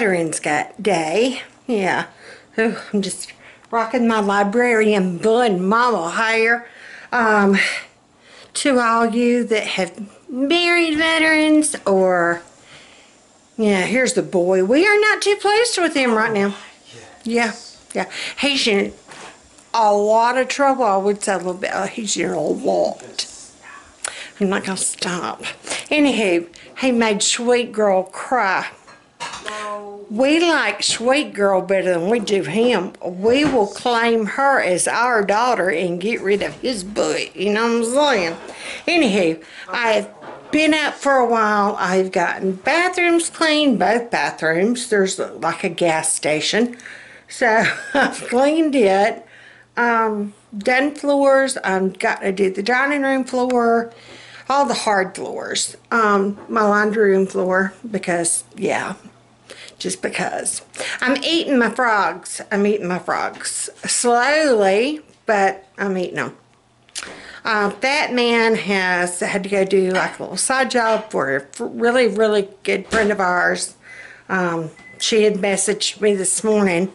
Veterans got Day. Yeah, I'm just rocking my librarian bun mama hair. Um, to all you that have married veterans or, yeah, here's the boy. We are not too pleased with him right now. Yeah, yeah. He's in a lot of trouble, I would say a little bit. He's in a lot. I'm not gonna stop. Anywho, he made Sweet Girl cry. We like Sweet Girl better than we do him. We will claim her as our daughter and get rid of his butt. You know what I'm saying? Anywho, I've been up for a while. I've gotten bathrooms cleaned, both bathrooms. There's like a gas station. So I've cleaned it. Um, done floors. I've got to do the dining room floor all the hard floors. Um, my laundry room floor because, yeah, just because. I'm eating my frogs. I'm eating my frogs. Slowly, but I'm eating them. Uh, that man has had to go do like a little side job for a really, really good friend of ours. Um, she had messaged me this morning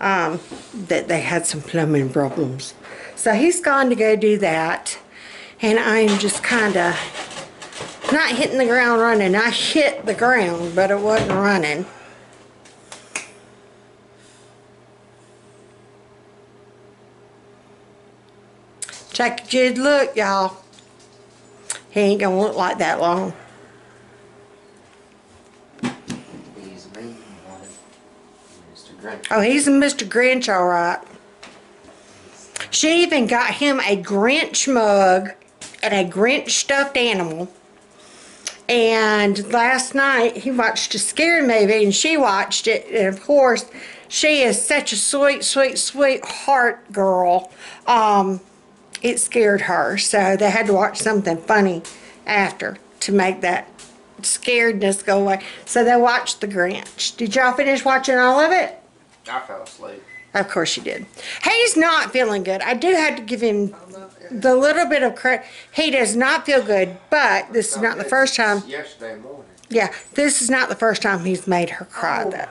um, that they had some plumbing problems. So he's gone to go do that and I'm just kind of not hitting the ground running. I hit the ground, but it wasn't running. Take a good look, y'all. He ain't gonna look like that long. Oh, he's a Mr. Grinch, all right. She even got him a Grinch mug and a Grinch stuffed animal. And last night he watched a scary movie and she watched it. And of course, she is such a sweet, sweet, sweet heart girl. Um, it scared her. So they had to watch something funny after to make that scaredness go away. So they watched The Grinch. Did y'all finish watching all of it? I fell asleep. Of course you did. He's not feeling good. I do have to give him the little bit of credit. He does not feel good, but this is not the first time. Yesterday morning. Yeah, this is not the first time he's made her cry, Oh, though.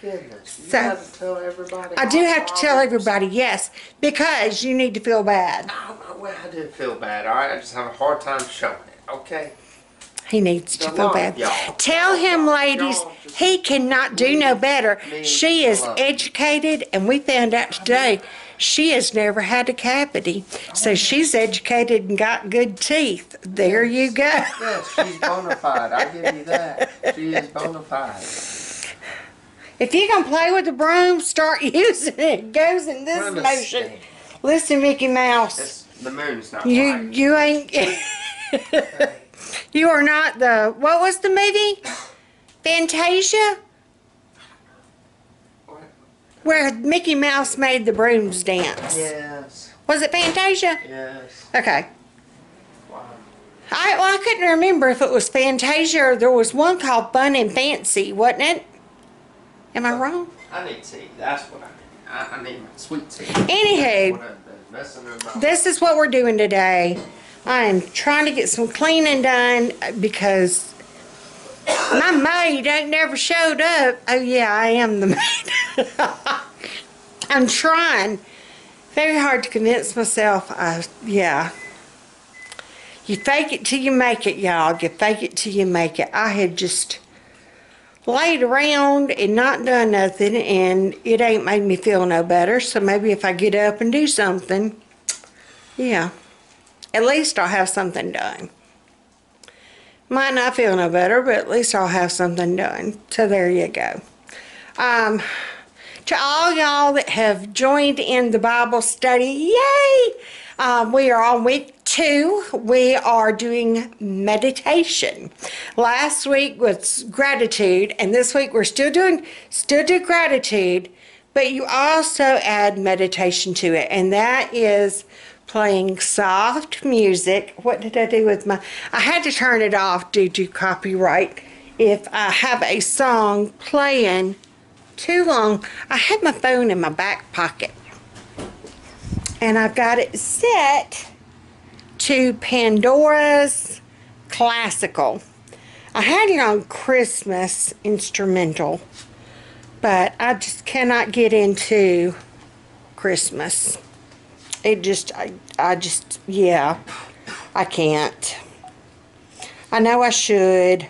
Goodness. You So- have to tell everybody. I do have to tell everybody yes, because you need to feel bad. I don't I didn't feel bad, alright? I just have a hard time showing it, okay? He needs to feel bad. Tell him, ladies, he cannot do no better. She is educated, and we found out today she has never had a cavity. Oh, so she's educated and got good teeth. There you go. Yes, she's bona fide. I give you that. She is bona fide. If you can play with the broom, start using it. It goes in this motion. Listen, Mickey Mouse, It's, the moon's not you right. you ain't. you are not the. What was the movie? Fantasia, What? where Mickey Mouse made the brooms dance. Yes, Was it Fantasia? yes. Okay. Wow. I well, I couldn't remember if it was Fantasia or there was one called Fun and Fancy, wasn't it? Am I wrong? I need tea. That's what I need. I, I need my sweet tea. Anywho. What I've been messing about. This is what we're doing today. I am trying to get some cleaning done because my maid ain't never showed up. Oh yeah, I am the maid. I'm trying very hard to convince myself. I, yeah. You fake it till you make it, y'all. You fake it till you make it. I had just laid around and not done nothing, and it ain't made me feel no better. So maybe if I get up and do something, yeah, at least I'll have something done. Might not feel no better, but at least I'll have something done. So there you go. Um, to all y'all that have joined in the Bible study, yay! Um, we are on week two. We are doing meditation. Last week was gratitude, and this week we're still doing still do gratitude, but you also add meditation to it, and that is playing soft music. What did I do with my? I had to turn it off due to copyright. If I have a song playing too long, I had my phone in my back pocket. And I've got it set to Pandora's Classical. I had it on Christmas instrumental, but I just cannot get into Christmas. It just, I, I just, yeah, I can't. I know I should,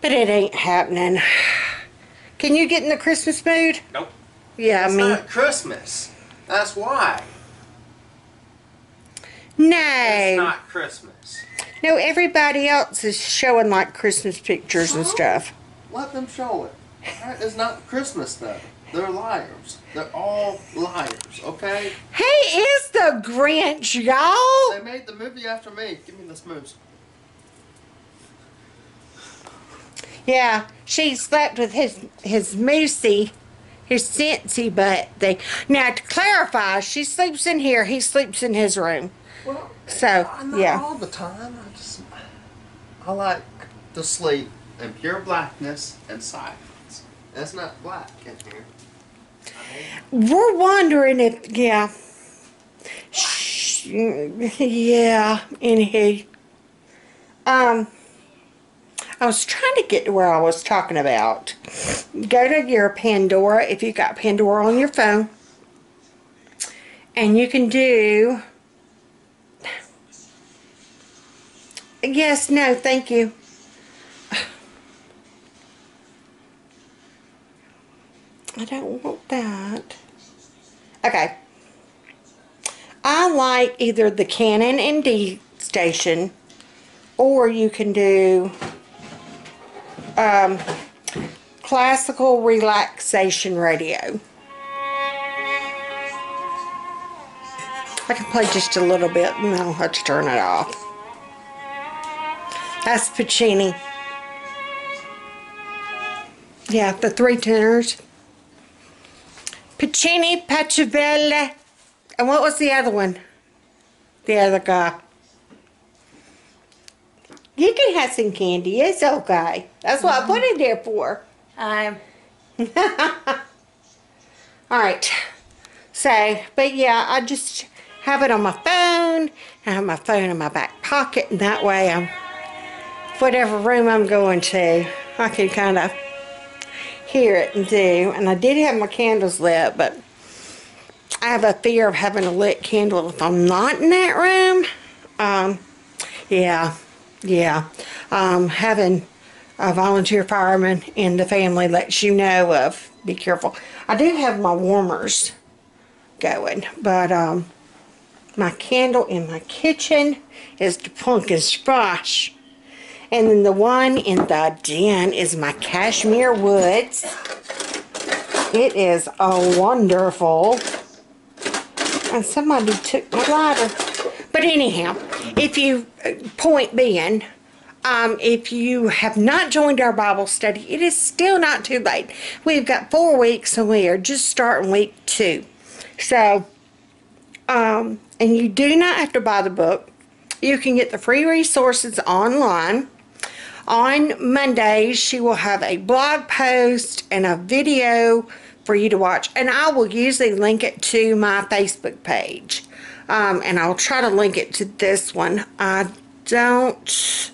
but it ain't happening. Can you get in the Christmas mood? Nope. Yeah, It's I mean, not Christmas. That's why. no. It's not Christmas. No, everybody else is showing like Christmas pictures and stuff. Let them show it. Alright, It's not Christmas though. They're liars. They're all liars, okay? He is the Grinch, y'all. They made the movie after me. Give me this moose. Yeah, she slept with his his moosey, his Cincy but thing. Now to clarify, she sleeps in here. He sleeps in his room. Well, So not yeah, all the time. I just I like to sleep in pure blackness and silence. It's not black in here. we're wondering if yeah, Shh, yeah. Anywho, um, I was trying to get to where I was talking about. Go to your Pandora if you got Pandora on your phone, and you can do. Yes, no, thank you. I don't want that. Okay. I like either the Canon in D station, or you can do um, classical relaxation radio. I can play just a little bit and then I'll have to turn it off. That's Puccini. Yeah, the three tenors. Puccini, Pachelbel, and what was the other one? The other guy. You can have some candy. It's okay. That's what I put it there for. Um, All right. So, but yeah, I just have it on my phone. I have my phone in my back pocket, and that way I'm, whatever room I'm going to, I can kind of hear it and do. And I did have my candles lit, but I have a fear of having a lit candle if I'm not in that room. Um, yeah, yeah. Um, having a volunteer fireman in the family lets you know of. Be careful. I do have my warmers going, but um, my candle in my kitchen is the pumpkin spice. And then the one in the den is my cashmere woods. It is a wonderful. And somebody took my lighter. But anyhow, if you, point being, um, if you have not joined our Bible study, it is still not too late. We've got four weeks and we are just starting week two. So, um, and you do not have to buy the book. You can get the free resources online. On Mondays, she will have a blog post and a video for you to watch. And I will usually link it to my Facebook page. Um, and I'll try to link it to this one. I don't,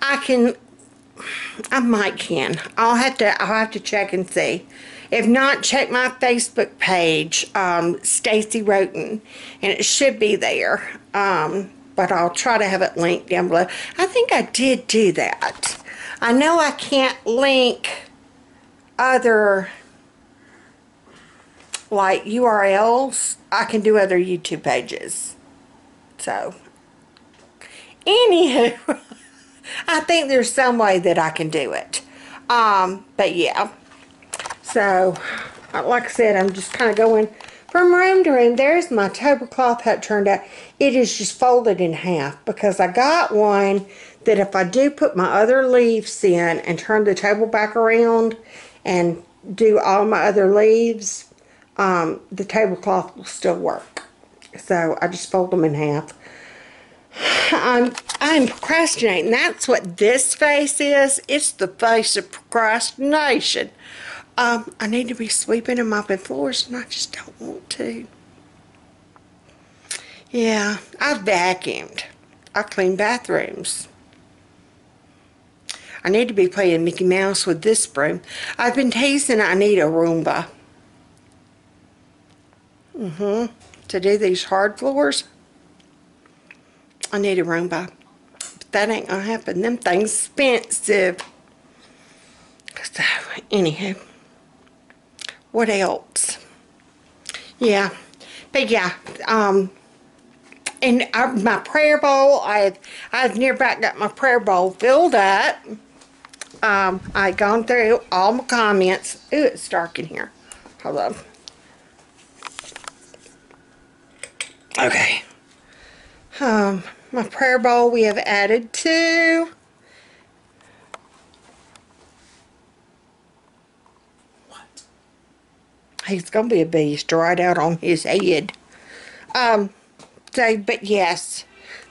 I can, I might can. I'll have to, I'll have to check and see. If not, check my Facebook page, um, Stacy Roten, and it should be there. Um, but I'll try to have it linked down below. I think I did do that. I know I can't link other like URLs. I can do other YouTube pages. So, anywho, I think there's some way that I can do it. Um, but yeah. So, uh, like I said, I'm just kind of going from room to room. There's my tablecloth it turned out. It is just folded in half because I got one that if I do put my other leaves in and turn the table back around and do all my other leaves, um, the tablecloth will still work. So I just fold them in half. I'm I'm procrastinating. That's what this face is. It's the face of procrastination. Um, I need to be sweeping and mopping floors, and I just don't want to. Yeah, I vacuumed. I cleaned bathrooms. I need to be playing Mickey Mouse with this broom. I've been teasing I need a Roomba. Mm-hmm. To do these hard floors, I need a Roomba. But that ain't gonna happen. Them things expensive. So, anywho. What else? Yeah. But yeah, um, and I, my prayer bowl, I've I've near about got my prayer bowl filled up. Um, I've gone through all my comments. Ooh, it's dark in here. Hold on. Okay. Um, my prayer bowl we have added to. What? He's gonna be a beast right out on his head. Um, so, but yes,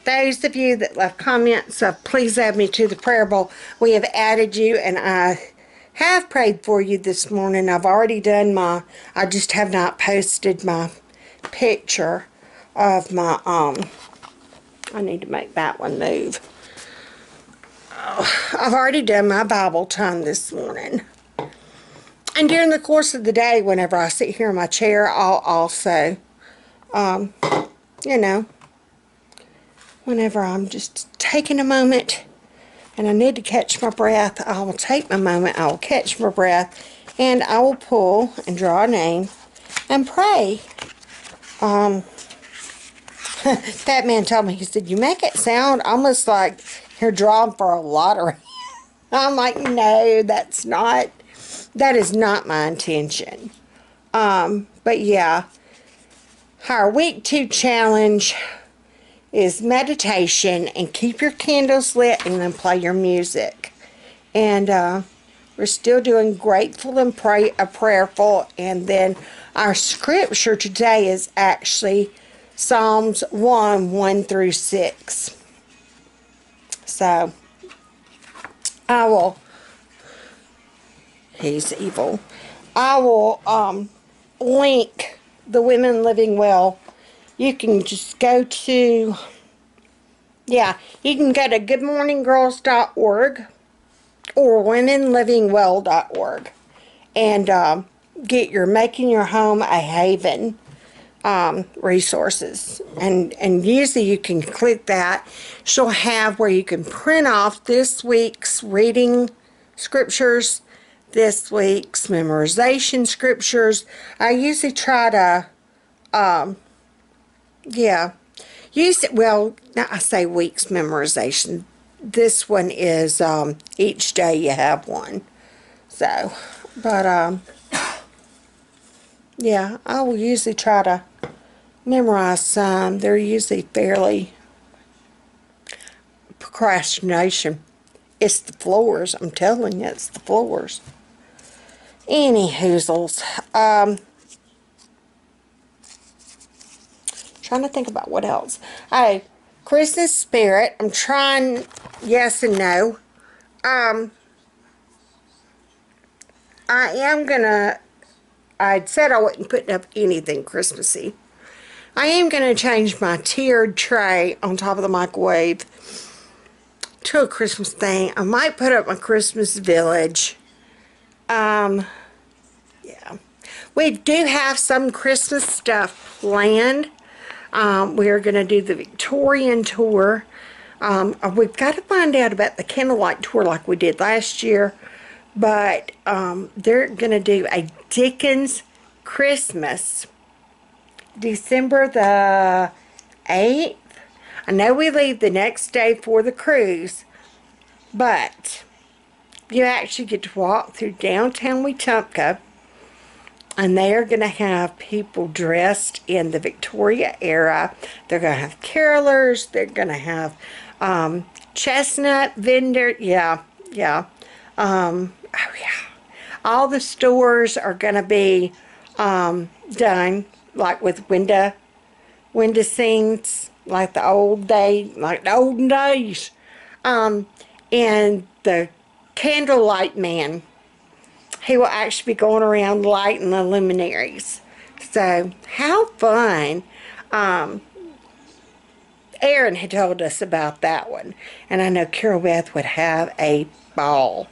those of you that left comments of please add me to the prayer bowl, we have added you and I have prayed for you this morning. I've already done my, I just have not posted my picture of my, um, I need to make that one move. Oh, I've already done my Bible time this morning. And during the course of the day, whenever I sit here in my chair, I'll also, um, you know, whenever I'm just taking a moment and I need to catch my breath, I will take my moment, I will catch my breath, and I will pull and draw a name and pray. Um, that man told me, he said, you make it sound almost like you're drawing for a lottery. I'm like, no, that's not that is not my intention. Um, but yeah, our week two challenge is meditation and keep your candles lit and then play your music. And uh, we're still doing grateful and pray uh, prayerful. And then our scripture today is actually Psalms 1 1 through 6. So I will he's evil. I will um, link the Women Living Well. You can just go to, yeah, you can go to goodmorninggirls.org or womenlivingwell.org and um, get your Making Your Home a Haven um, resources. And, and usually you can click that. She'll have where you can print off this week's reading scriptures this week's memorization scriptures. I usually try to, um, yeah, use it. Well, now I say week's memorization. This one is um, each day you have one. So, but um, yeah, I will usually try to memorize some. They're usually fairly procrastination. It's the floors. I'm telling you, it's the floors. Any hoozles. Um, trying to think about what else. Hey, Christmas spirit. I'm trying yes and no. Um, I am gonna. I'd said I wouldn't put up anything Christmassy. I am gonna change my tiered tray on top of the microwave to a Christmas thing. I might put up my Christmas village. Um, yeah. We do have some Christmas stuff planned. Um, we're going to do the Victorian tour. Um, we've got to find out about the candlelight tour like we did last year. But um, they're going to do a Dickens Christmas December the 8th. I know we leave the next day for the cruise, but you actually get to walk through downtown Wetumpka and they are going to have people dressed in the Victoria era. They're going to have carolers. They're going to have um, chestnut vendor. Yeah, yeah. Um, oh, yeah. All the stores are going to be um, done like with window, window scenes, like the old day, like the olden days. Um, and the candlelight man, he will actually be going around lighting the luminaries. So, how fun. Um, Aaron had told us about that one. And I know Carol Beth would have a ball.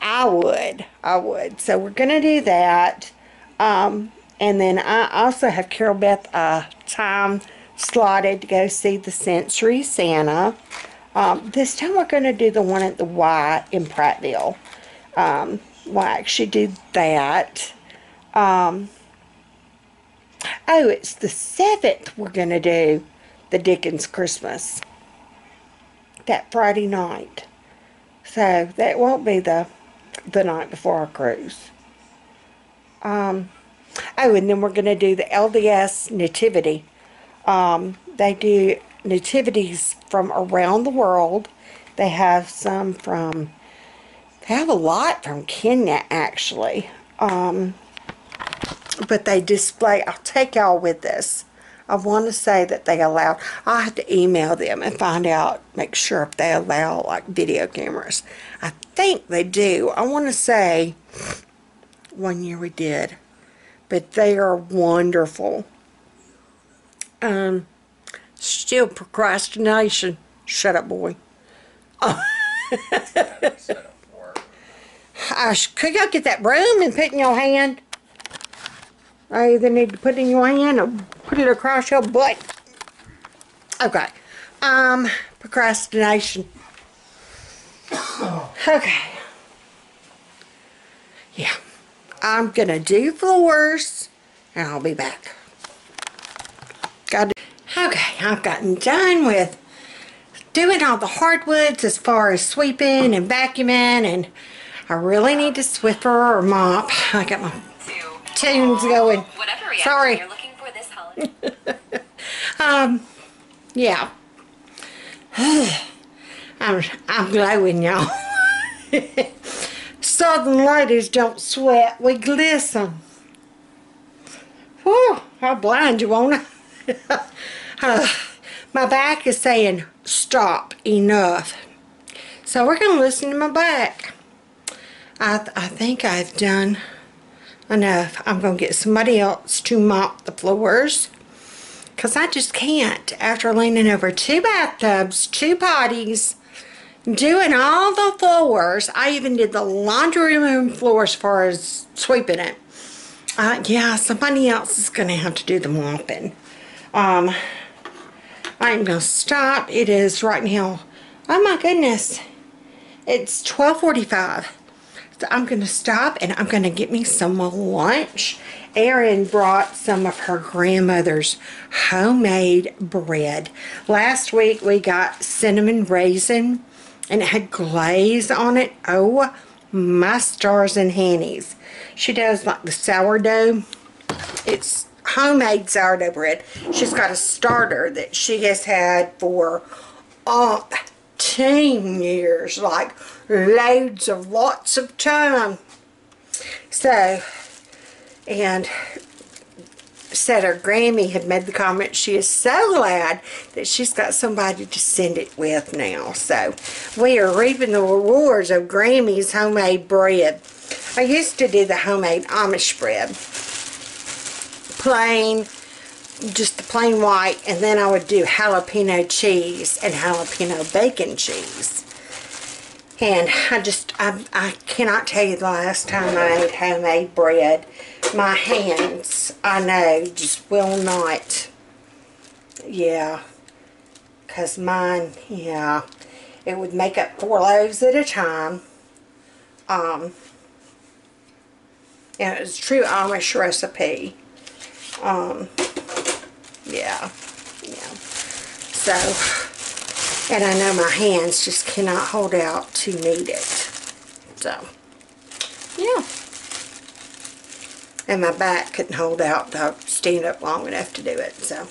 I would. I would. So we're going to do that. Um, and then I also have Carol Beth uh, time slotted to go see the Sensory Santa. Um, this time we're going to do the one at the Y in Prattville. Um, we'll actually do that. Um, oh, it's the 7th we're going to do the Dickens Christmas. That Friday night. So that won't be the the night before our cruise. Um, oh, and then we're going to do the LDS Nativity. Um, they do nativities from around the world. They have some from, they have a lot from Kenya actually. Um, but they display, I'll take y'all with this. I want to say that they allow, i have to email them and find out, make sure if they allow like video cameras. I think they do. I want to say one year we did, but they are wonderful. Um, still procrastination. Shut up, boy. Oh. Could y'all get that broom and put in your hand? I either need to put it in your hand or put it across your butt. Okay. Um, procrastination. okay. Yeah. I'm gonna do floors and I'll be back. Got Okay, I've gotten done with doing all the hardwoods as far as sweeping and vacuuming and I really need to swiffer or mop. I got my tunes going. Whatever Sorry. you're looking for this holiday. Um, yeah. I'm, I'm glowing, y'all. Southern ladies don't sweat. We glisten. Whew, I'll blind you, won't I? uh, my back is saying, stop, enough. So we're going to listen to my back. I, th I think I've done enough. I'm going to get somebody else to mop the floors. Because I just can't. After leaning over two bathtubs, two potties, doing all the floors. I even did the laundry room floor as far as sweeping it. Uh, yeah, somebody else is going to have to do the mopping. Um, I'm going to stop. It is right now. Oh my goodness. It's 1245. So I'm going to stop and I'm going to get me some lunch. Erin brought some of her grandmother's homemade bread. Last week we got cinnamon raisin and it had glaze on it. Oh my stars and hannies. She does like the sourdough. It's homemade sourdough bread. She's got a starter that she has had for uh, 10 years, like loads of lots of time. So, and said her Grammy had made the comment she is so glad that she's got somebody to send it with now. So we are reaping the rewards of Grammy's homemade bread. I used to do the homemade Amish bread. Plain, just the plain white, and then I would do jalapeno cheese and jalapeno bacon cheese. And I just, I, I cannot tell you the last time I ate homemade bread. My hands, I know, just will not. Yeah. Because mine, yeah, it would make up four loaves at a time. Um, and it's true Amish recipe. Um, yeah, yeah. So, and I know my hands just cannot hold out to knead it. So, yeah. And my back couldn't hold out to stand up long enough to do it. So,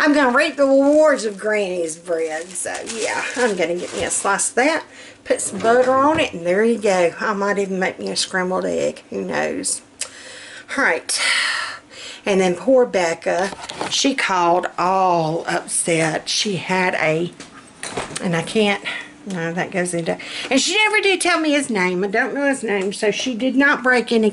I'm going to reap the rewards of Granny's bread. So, yeah, I'm going to get me a slice of that, put some butter on it, and there you go. I might even make me a scrambled egg. Who knows? Alright. And then poor Becca, she called all upset. She had a and I can't, no, that goes into, and she never did tell me his name. I don't know his name, so she did not break any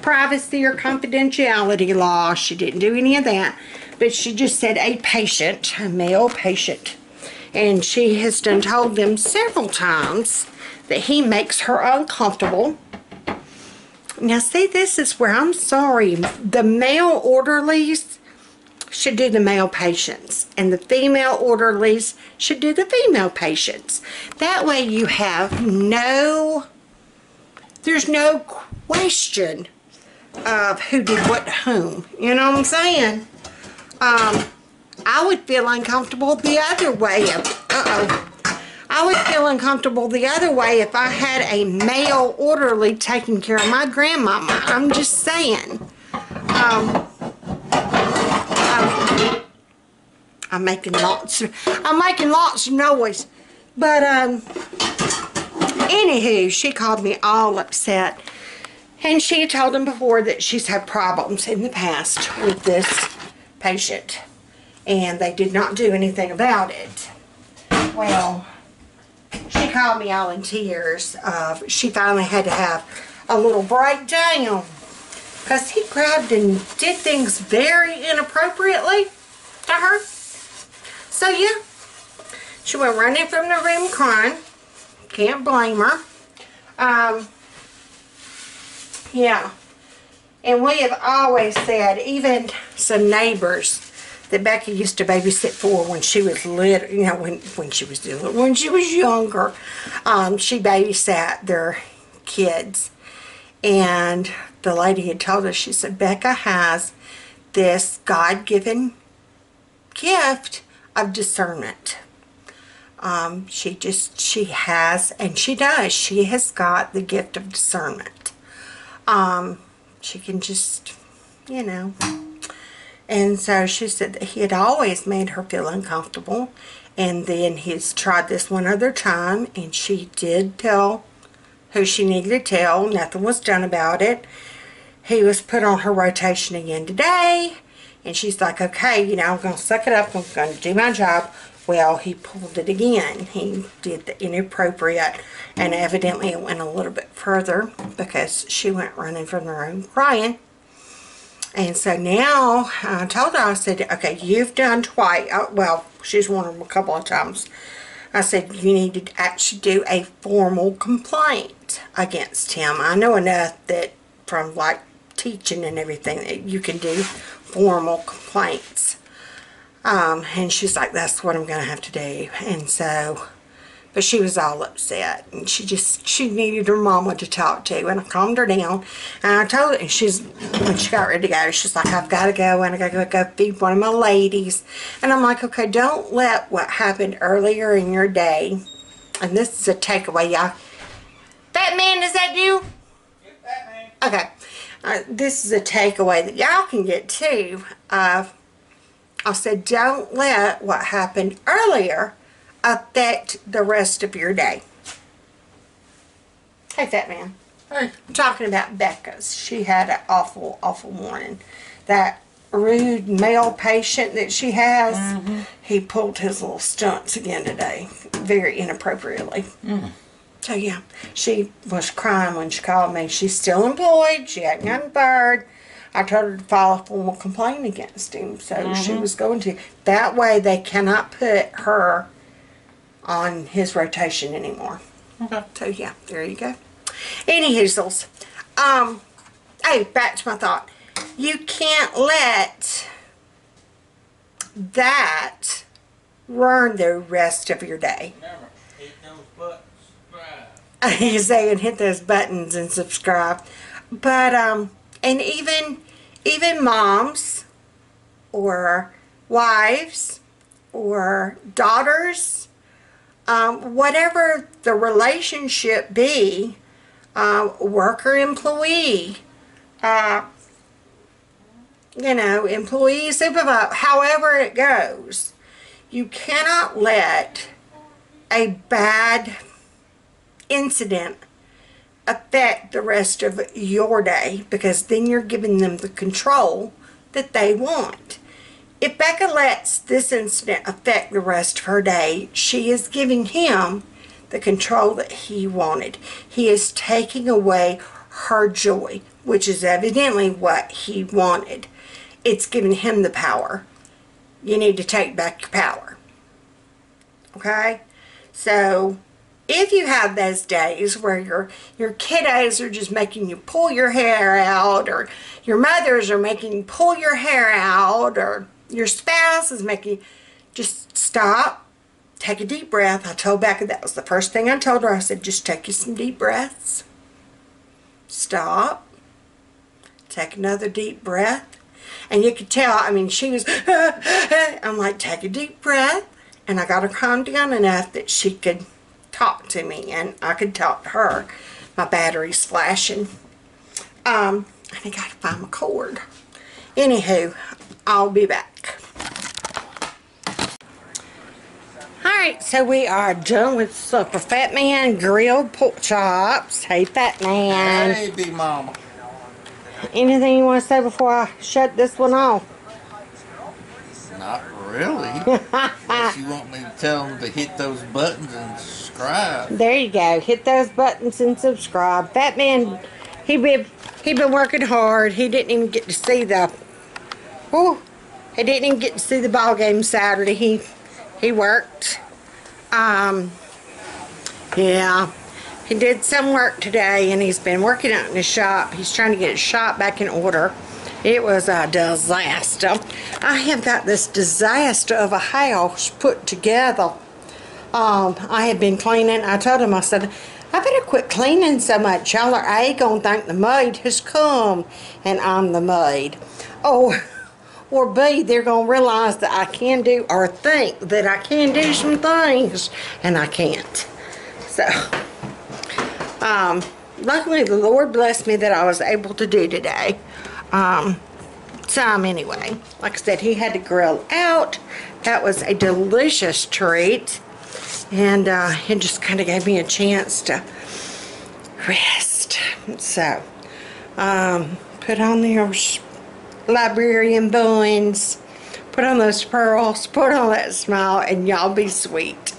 privacy or confidentiality law. She didn't do any of that, but she just said a patient, a male patient, And she has done told them several times that he makes her uncomfortable. Now, see, this is where I'm sorry. The male orderlies should do the male patients, and the female orderlies should do the female patients. That way, you have no, there's no question of who did what to whom. You know what I'm saying? Um, I would feel uncomfortable the other way. Uh-oh. I would feel uncomfortable the other way if I had a male orderly taking care of my grandmama. I'm just saying. Um, I'm, I'm making lots of, I'm making lots of noise. But, um, anywho, she called me all upset. And she told him before that she's had problems in the past with this patient. And they did not do anything about it. Well, she called me all in tears. Uh, she finally had to have a little breakdown. Because he grabbed and did things very inappropriately to her. So, yeah. She went running from the room crying. Can't blame her. Um, yeah. And we have always said, even some neighbors that Becky used to babysit for when she was little, you know, when, when she was little, when she was younger, um, she babysat their kids. And the lady had told us, she said, Becca has this God-given gift of discernment. Um, she just, she has, and she does, she has got the gift of discernment. Um, she can just, you know. And so she said that he had always made her feel uncomfortable. And then he's tried this one other time, and she did tell who she needed to tell. Nothing was done about it. He was put on her rotation again today. And she's like, okay, you know, I'm going to suck it up. I'm going to do my job. Well, he pulled it again. He did the inappropriate, and evidently it went a little bit further because she went running from the room crying. And so now I told her, I said, okay, you've done twice. Uh, well, she's warned him a couple of times. I said, you need to actually do a formal complaint against him. I know enough that from like teaching and everything that you can do formal complaints. Um, and she's like, that's what I'm going to have to do. And so, but she was all upset. And she just, she needed her mama to talk to. And I calmed her down. And I told her, and she's, when she got ready to go, she's like, I've got to go. And I got to go feed one of my ladies. And I'm like, okay, don't let what happened earlier in your day. And this is a takeaway, y'all. Fat man, is that you? Okay. Uh, this is a takeaway that y'all can get too. Uh, I said, don't let what happened earlier affect the rest of your day. Hey, fat man. Hey. I'm talking about Becca's. She had an awful, awful morning. That rude male patient that she has, he pulled his little stunts again today, very inappropriately. So yeah, she was crying when she called me. She's still employed. She hadn't gotten fired. I told her to file a formal complaint against him, so she was going to. That way, they cannot put her on his rotation anymore. Okay. So yeah, there you go. Any hoozles. Um, hey, back to my thought. You can't let that ruin the rest of your day. Remember, hit those buttons, subscribe. you say and hit those buttons and subscribe. But um and even even moms or wives or daughters, um, whatever the relationship be, uh, worker employee, uh, you know, employee supervisor, however it goes, you cannot let a bad incident affect the rest of your day because then you're giving them the control that they want. If Becca lets this incident affect the rest of her day, she is giving him the control that he wanted. He is taking away her joy, which is evidently what he wanted. It's giving him the power. You need to take back your power. Okay? So if you have those days where your your kiddos are just making you pull your hair out or your mothers are making you pull your hair out or your spouse is making you just stop take a deep breath. I told becca that was the first thing i told her. I said just take you some deep breaths. Stop. Take another deep breath. And you could tell i mean she was i'm like take a deep breath. And i got her calmed down enough that she could talk to me and I could talk to her. My battery's flashing. Um, and I gotta find my cord. Anywho, I'll be back. Alright, so we are done with Super Fat Man grilled pork chops. Hey, Fat Man. Hey, big mama. Anything you want to say before I shut this one off? Not really. Unless you want me to tell them to hit those buttons and subscribe. There you go. Hit those buttons and subscribe. Fat man, he been he been working hard. He didn't even get to see the. Oh, he didn't even get to see the ball game Saturday. He he worked. Um. Yeah, he did some work today, and he's been working out in his shop. He's trying to get his shop back in order. It was a disaster. I have got this disaster of a house put together um, I had been cleaning. I told him, I said, I better quit cleaning so much. Y'all are A, gonna think the maid has come and I'm the maid. Or, or B, they're gonna realize that I can do, or think that I can do some things and I can't. So, um, luckily the Lord blessed me that I was able to do today. Um, some anyway. Like I said, he had to grill out. That was a delicious treat and uh, it just kind of gave me a chance to rest. So, um, put on those librarian buns, put on those pearls, put on that smile, and y'all be sweet.